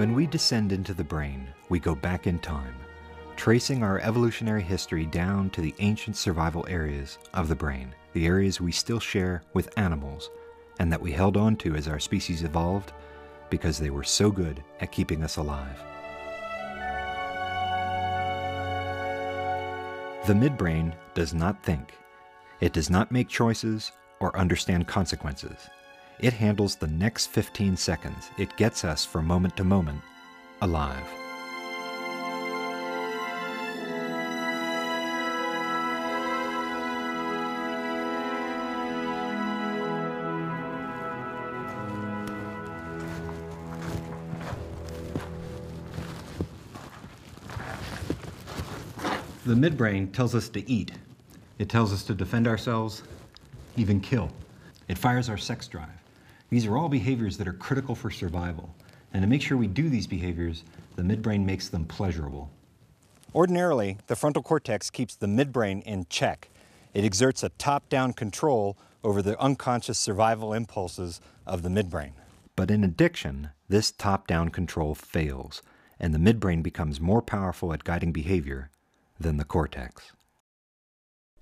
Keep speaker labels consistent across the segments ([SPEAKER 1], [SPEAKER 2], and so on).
[SPEAKER 1] When we descend into the brain, we go back in time, tracing our evolutionary history down to the ancient survival areas of the brain, the areas we still share with animals, and that we held on to as our species evolved because they were so good at keeping us alive. The midbrain does not think. It does not make choices or understand consequences. It handles the next 15 seconds. It gets us from moment to moment alive. The midbrain tells us to eat. It tells us to defend ourselves, even kill. It fires our sex drive. These are all behaviors that are critical for survival. And to make sure we do these behaviors, the midbrain makes them pleasurable. Ordinarily, the frontal cortex keeps the midbrain in check. It exerts a top-down control over the unconscious survival impulses of the midbrain. But in addiction, this top-down control fails, and the midbrain becomes more powerful at guiding behavior than the cortex.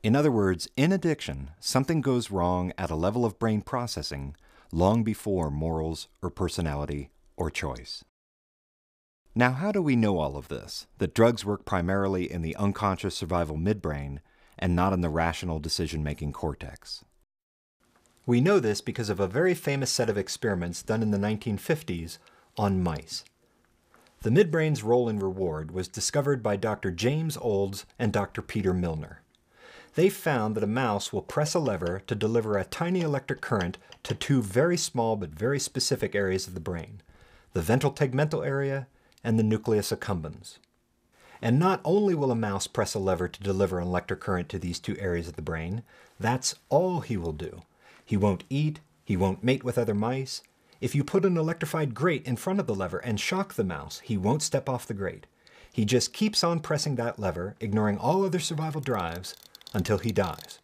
[SPEAKER 1] In other words, in addiction, something goes wrong at a level of brain processing long before morals or personality or choice. Now, how do we know all of this? That drugs work primarily in the unconscious survival midbrain and not in the rational decision making cortex? We know this because of a very famous set of experiments done in the 1950s on mice. The midbrain's role in reward was discovered by Dr. James Olds and Dr. Peter Milner. They found that a mouse will press a lever to deliver a tiny electric current to two very small but very specific areas of the brain, the ventral tegmental area and the nucleus accumbens. And not only will a mouse press a lever to deliver an electric current to these two areas of the brain, that's all he will do. He won't eat, he won't mate with other mice, if you put an electrified grate in front of the lever and shock the mouse, he won't step off the grate. He just keeps on pressing that lever, ignoring all other survival drives, until he dies.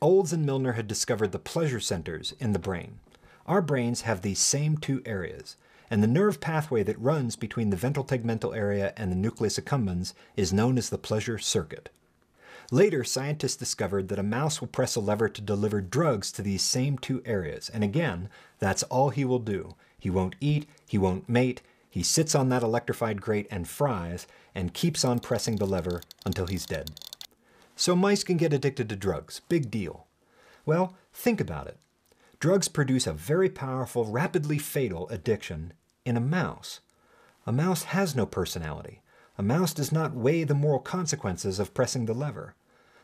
[SPEAKER 1] Olds and Milner had discovered the pleasure centers in the brain. Our brains have these same two areas, and the nerve pathway that runs between the ventral tegmental area and the nucleus accumbens is known as the pleasure circuit. Later, scientists discovered that a mouse will press a lever to deliver drugs to these same two areas, and again, that's all he will do. He won't eat, he won't mate, he sits on that electrified grate and fries, and keeps on pressing the lever until he's dead. So mice can get addicted to drugs, big deal. Well, think about it. Drugs produce a very powerful, rapidly fatal addiction in a mouse. A mouse has no personality. A mouse does not weigh the moral consequences of pressing the lever.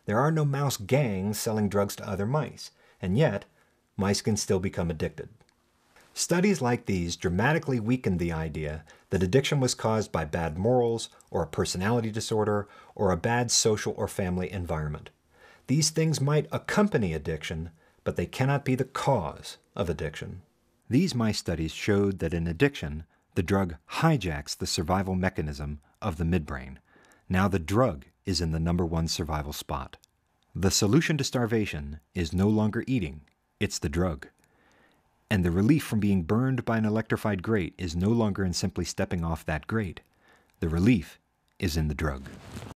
[SPEAKER 1] There are no mouse gangs selling drugs to other mice, and yet, mice can still become addicted. Studies like these dramatically weakened the idea that addiction was caused by bad morals, or a personality disorder, or a bad social or family environment. These things might accompany addiction, but they cannot be the cause of addiction. These mice studies showed that in addiction, the drug hijacks the survival mechanism of the midbrain. Now the drug is in the number one survival spot. The solution to starvation is no longer eating, it's the drug. And the relief from being burned by an electrified grate is no longer in simply stepping off that grate. The relief is in the drug.